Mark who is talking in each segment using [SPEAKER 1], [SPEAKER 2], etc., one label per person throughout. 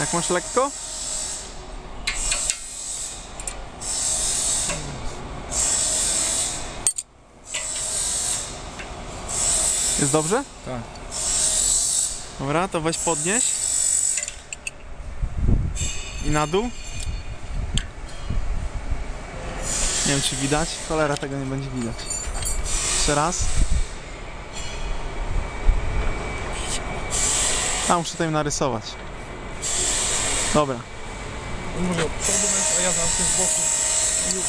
[SPEAKER 1] Jak masz lekko? Jest dobrze?
[SPEAKER 2] Tak.
[SPEAKER 1] Dobra, to weź podnieś. I na dół. Nie wiem czy widać. Cholera tego nie będzie widać. Jeszcze raz. A muszę to im narysować. Dobra.
[SPEAKER 2] Od przodu weź, a ja zamknę z boku. Już.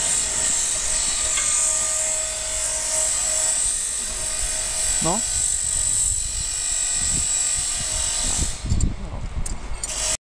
[SPEAKER 1] No.